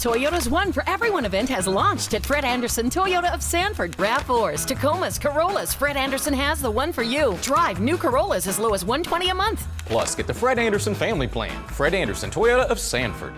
Toyota's One for Everyone event has launched at Fred Anderson Toyota of Sanford. RAV4s, Tacomas, Corollas. Fred Anderson has the one for you. Drive new Corollas as low as 120 a month. Plus, get the Fred Anderson family plan. Fred Anderson Toyota of Sanford.